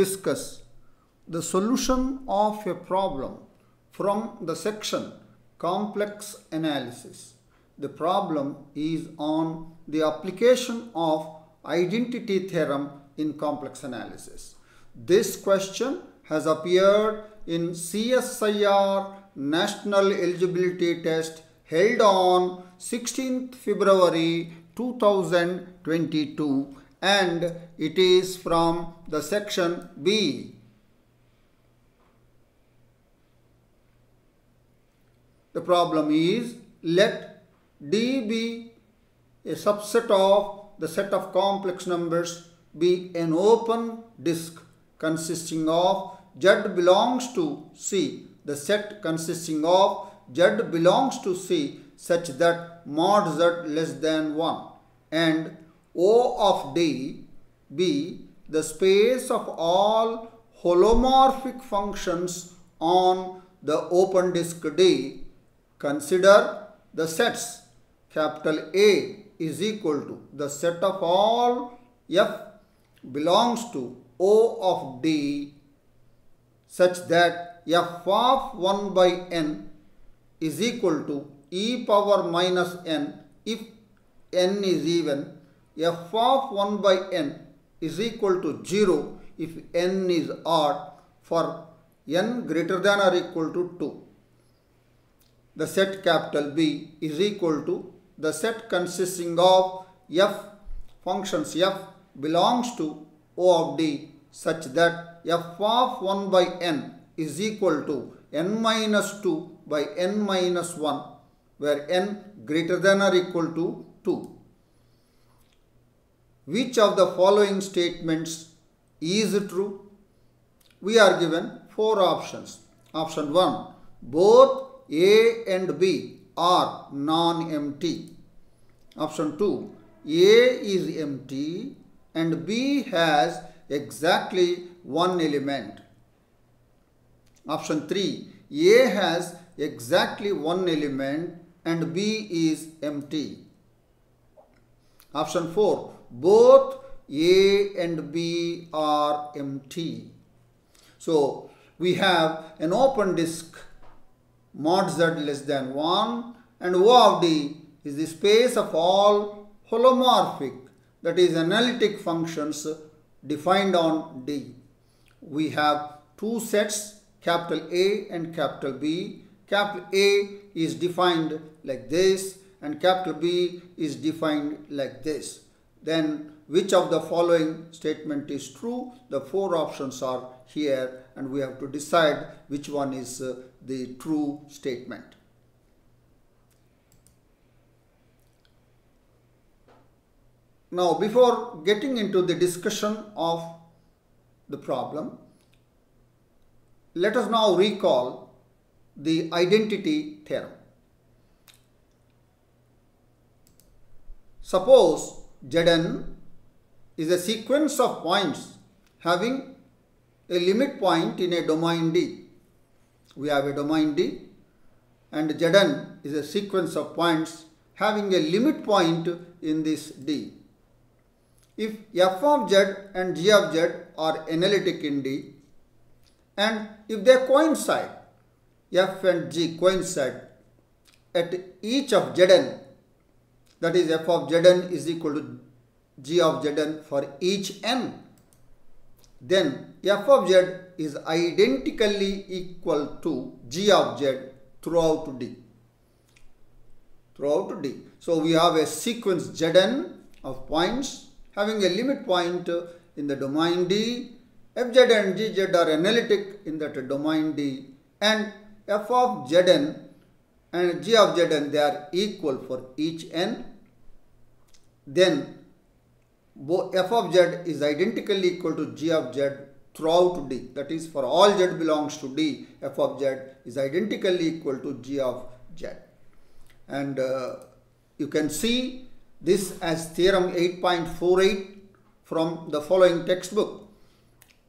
Discuss the solution of a problem from the section Complex Analysis. The problem is on the application of identity theorem in complex analysis. This question has appeared in CSIR National Eligibility Test held on 16th February 2022 and it is from the section B. The problem is let D be a subset of the set of complex numbers be an open disk consisting of Z belongs to C. The set consisting of Z belongs to C such that mod Z less than 1 and O of D be the space of all holomorphic functions on the open disk D. Consider the sets capital A is equal to the set of all F belongs to O of D such that F of 1 by n is equal to e power minus n if n is even f of 1 by n is equal to 0 if n is odd for n greater than or equal to 2. The set capital B is equal to the set consisting of f functions f belongs to O of D such that f of 1 by n is equal to n minus 2 by n minus 1 where n greater than or equal to 2. Which of the following statements is true? We are given four options. Option 1. Both A and B are non-empty. Option 2. A is empty and B has exactly one element. Option 3. A has exactly one element and B is empty. Option 4. Both A and B are empty. So, we have an open disk mod z less than 1 and O of D is the space of all holomorphic that is analytic functions defined on D. We have two sets capital A and capital B. Capital A is defined like this and capital B is defined like this. Then which of the following statement is true? The four options are here and we have to decide which one is uh, the true statement. Now before getting into the discussion of the problem, let us now recall the identity theorem. Suppose Zn is a sequence of points having a limit point in a domain D. We have a domain D and Zn is a sequence of points having a limit point in this D. If f of z and g of z are analytic in D and if they coincide, f and g coincide at each of zn that is f of zn is equal to g of zn for each n then f of z is identically equal to g of z throughout d. Throughout d. So we have a sequence zn of points having a limit point in the domain d. Fz and gz are analytic in that domain d. And f of zn and g of zn they are equal for each n then f of z is identically equal to g of z throughout d. That is for all z belongs to d f of z is identically equal to g of z. And uh, you can see this as theorem 8.48 from the following textbook.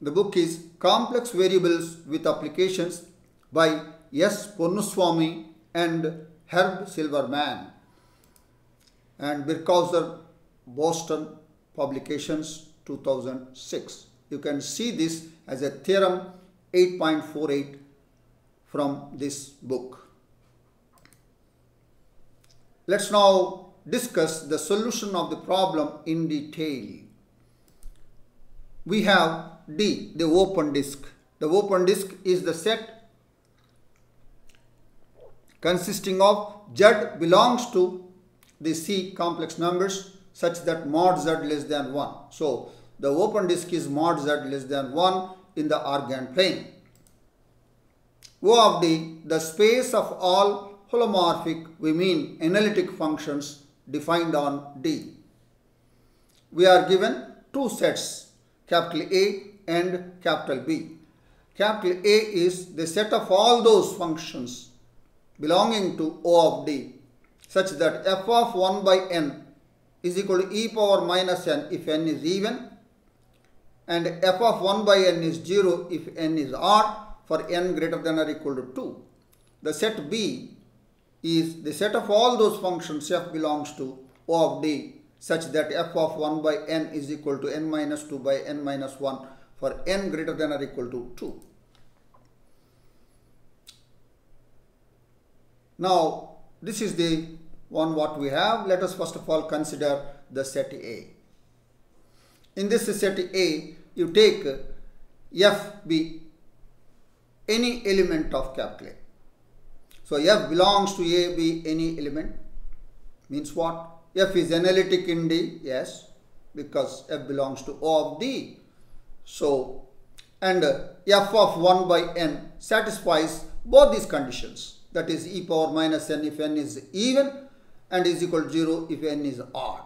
The book is complex variables with applications by s. Ponnusamy and herb silverman. And birkhauser boston publications 2006 You can see this as a theorem 8.48 from this book. Let's now discuss the solution of the problem in detail. We have D, the open disk. The open disk is the set consisting of Z belongs to the C complex numbers such that mod Z less than 1. So, the open disk is mod Z less than 1 in the Argand plane. O of D, the space of all holomorphic, we mean analytic functions defined on D. We are given two sets, capital A and capital B. Capital A is the set of all those functions belonging to O of D such that f of 1 by n is equal to e power minus n if n is even and f of 1 by n is 0 if n is odd for n greater than or equal to 2. The set B is the set of all those functions f belongs to O of D such that f of 1 by n is equal to n minus 2 by n minus 1 for n greater than or equal to 2. Now, this is the one what we have. Let us first of all consider the set A. In this set A, you take f be any element of capital A. So, f belongs to A be any element means what? f is analytic in D, yes, because f belongs to O of D. So, and f of 1 by n satisfies both these conditions that is e power minus n if n is even and is equal to 0 if n is odd.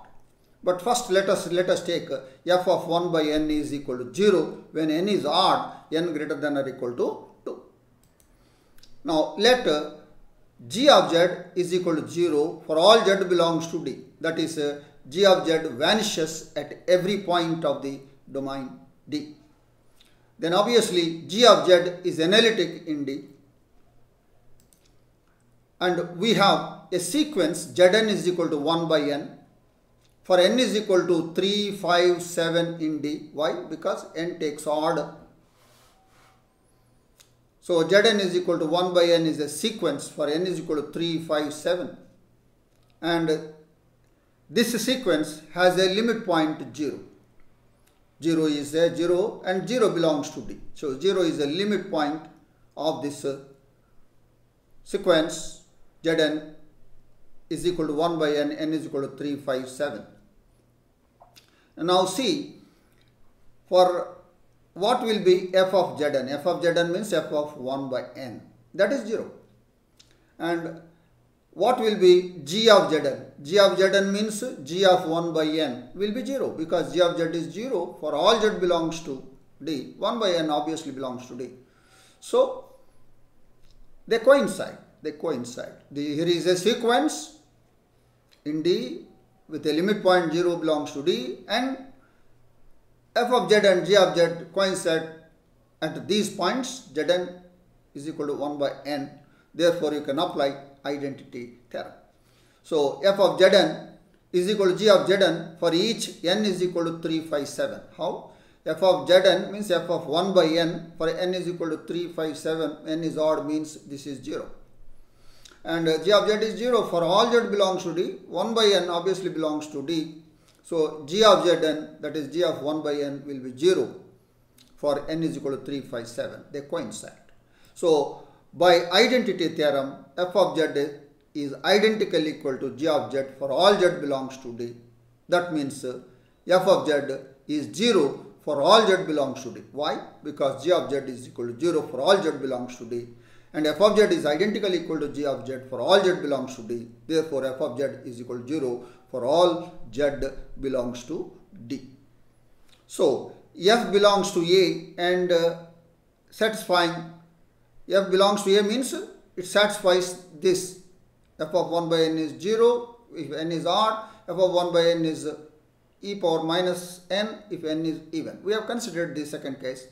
But first let us let us take f of 1 by n is equal to 0 when n is odd n greater than or equal to 2. Now let g of z is equal to 0 for all z belongs to D that is g of z vanishes at every point of the domain D. Then obviously g of z is analytic in D and we have a sequence Zn is equal to 1 by n for n is equal to 3, 5, 7 in D. Why? Because n takes odd. So Zn is equal to 1 by n is a sequence for n is equal to 3, 5, 7 and this sequence has a limit point 0. 0 is a 0 and 0 belongs to D. So 0 is a limit point of this sequence Zn is equal to 1 by n, n is equal to 3, 5, 7. And now see, for what will be f of Zn? f of Zn means f of 1 by n. That is 0. And what will be g of Zn? g of Zn means g of 1 by n will be 0 because g of z is 0 for all z belongs to d. 1 by n obviously belongs to d. So, they coincide they coincide. The, here is a sequence in D with a limit point 0 belongs to D and f of z and g of z coincide at these points zn is equal to 1 by n. Therefore, you can apply identity theorem. So, f of zn is equal to g of zn for each n is equal to 3, 5, 7. How? f of zn means f of 1 by n for n is equal to 3, 5, 7, n is odd means this is 0 and g of z is 0 for all z belongs to d. 1 by n obviously belongs to d. So g of zn that is g of 1 by n will be 0 for n is equal to 3 5 7 they coincide. So by identity theorem f of z is identically equal to g of z for all z belongs to d. That means uh, f of z is 0 for all z belongs to d. Why? Because g of z is equal to 0 for all z belongs to d and f of z is identically equal to g of z for all z belongs to D. Therefore, f of z is equal to 0 for all z belongs to D. So, f belongs to A and uh, satisfying f belongs to A means it satisfies this f of 1 by n is 0 if n is odd f of 1 by n is e power minus n if n is even. We have considered the second case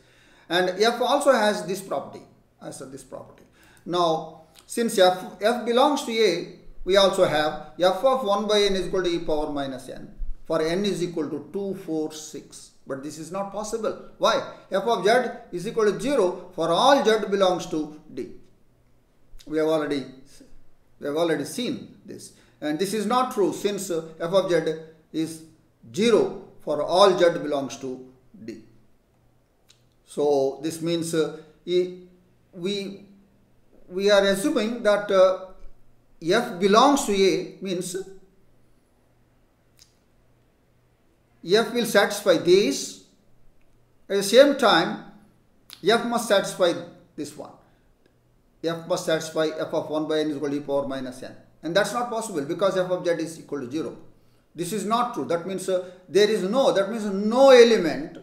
and f also has this property as this property. Now, since f, f belongs to A, we also have f of 1 by n is equal to e power minus n for n is equal to 2, 4, 6. But this is not possible. Why? f of z is equal to 0 for all z belongs to D. We have already we have already seen this. And this is not true since uh, f of z is 0 for all z belongs to D. So this means uh, we we are assuming that uh, f belongs to A means f will satisfy this. At the same time, f must satisfy this one. f must satisfy f of 1 by n is equal to e power minus n. And that's not possible because f of z is equal to 0. This is not true. That means uh, there is no, that means no element,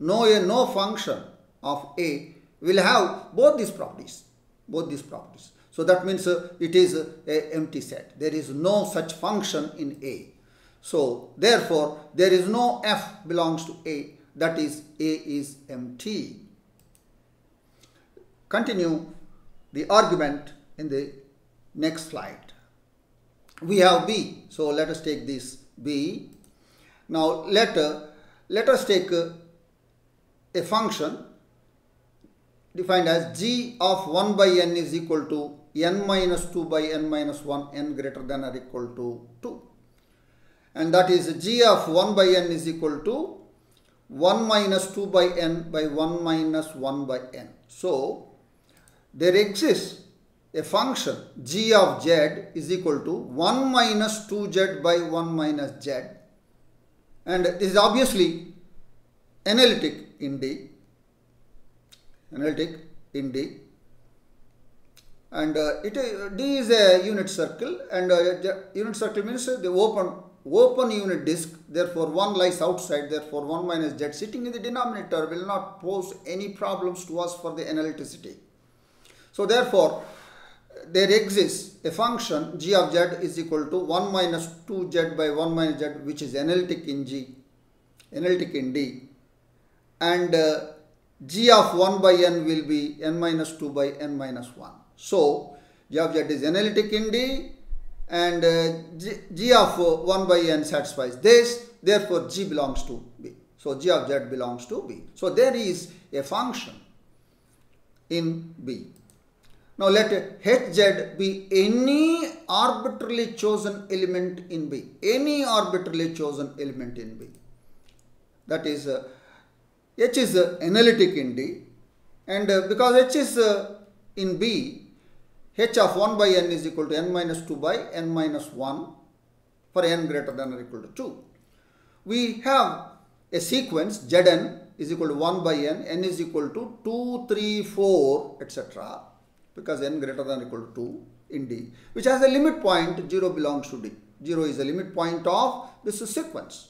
no, a, no function of A will have both these properties. Both these properties. So that means uh, it is uh, a empty set. There is no such function in A. So therefore, there is no f belongs to A. That is, A is empty. Continue the argument in the next slide. We have B. So let us take this B. Now let, uh, let us take uh, a function defined as g of 1 by n is equal to n minus 2 by n minus 1 n greater than or equal to 2 and that is g of 1 by n is equal to 1 minus 2 by n by 1 minus 1 by n. So, there exists a function g of z is equal to 1 minus 2z by 1 minus z. And this is obviously analytic in D, analytic in D and uh, it uh, D is a unit circle and uh, unit circle means the open open unit disk, therefore 1 lies outside, therefore 1 minus z sitting in the denominator will not pose any problems to us for the analyticity. So therefore, there exists a function g of z is equal to 1 minus 2z by 1 minus z which is analytic in G, analytic in D and uh, g of 1 by n will be n minus 2 by n minus 1. So, g of z is analytic in D and uh, g, g, of uh, 1 by n satisfies this. Therefore g belongs to b. So g of z belongs to b. So there is a function in b. Now let hz be any arbitrarily chosen element in b. Any arbitrarily chosen element in b. That is uh, h is uh, analytic in d and uh, because h is uh, in b h of 1 by n is equal to n minus 2 by n minus 1 for n greater than or equal to 2. We have a sequence Zn is equal to 1 by n, n is equal to 2, 3, 4, etc. because n greater than or equal to 2 in D, which has a limit point 0 belongs to D. 0 is the limit point of this sequence,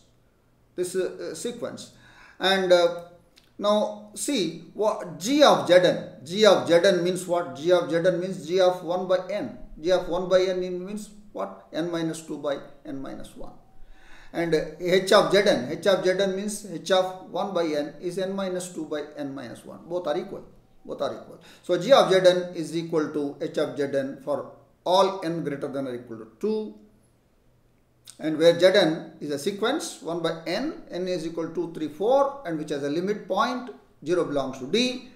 this uh, sequence. And uh, now see what g of Zn, g of Zn means what? g of Zn means g of 1 by n. g of 1 by n means what? n minus 2 by n minus 1. And h of Zn, h of Zn means h of 1 by n is n minus 2 by n minus 1. Both are equal. Both are equal. So g of Zn is equal to h of Zn for all n greater than or equal to 2 and where Zn is a sequence 1 by n, n is equal to 2, 3, 4 and which has a limit point 0 belongs to D.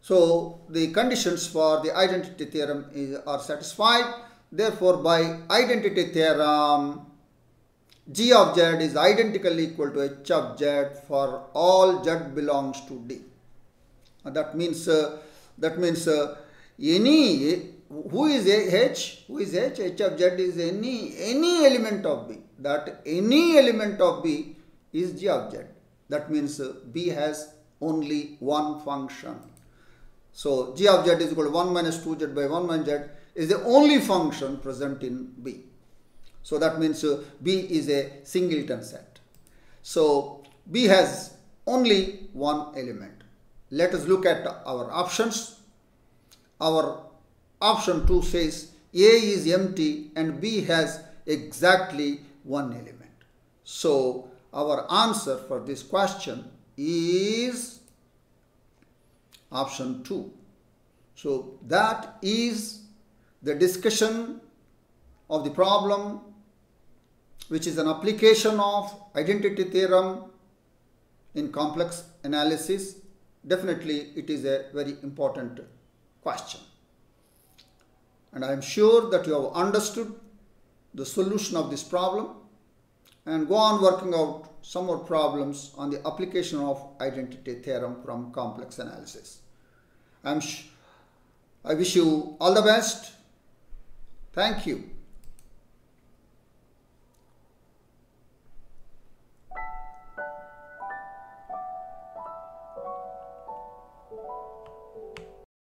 So the conditions for the identity theorem is, are satisfied. Therefore, by identity theorem, g of z is identically equal to h of z for all z belongs to D. that means uh, that means uh, any who is H? Who is H? H of Z is any, any element of B. That any element of B is G of Z. That means uh, B has only one function. So G of Z is equal to 1 minus 2Z by 1 minus Z is the only function present in B. So that means uh, B is a singleton set. So B has only one element. Let us look at our options. Our Option 2 says A is empty and B has exactly one element. So our answer for this question is option 2. So that is the discussion of the problem which is an application of identity theorem in complex analysis, definitely it is a very important question. And I am sure that you have understood the solution of this problem and go on working out some more problems on the application of identity theorem from complex analysis. I'm I wish you all the best. Thank you.